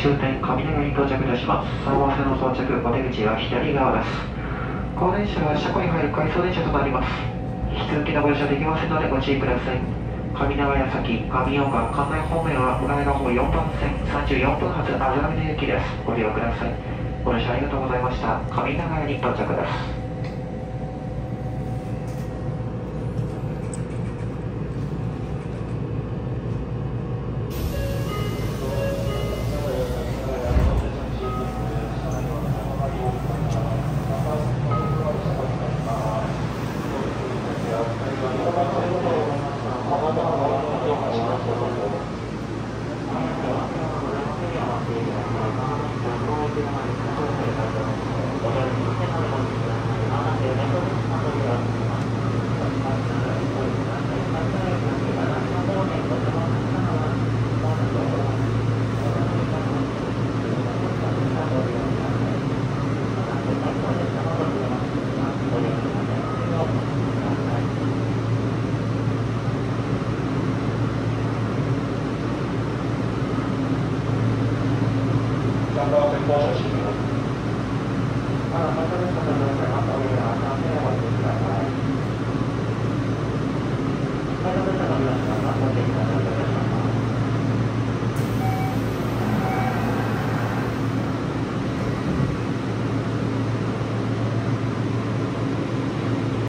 終点上永に到着いたします。3号線の到着、お出口は左側です。この電車は車庫に入る回送電車となります。引き続きのご乗車できませんのでご注意ください。上長谷崎、上岡、関内方面は浦の方4番線34分発あずらみ駅です。ご利用ください。ご乗車ありがとうございました。上長谷に到着です。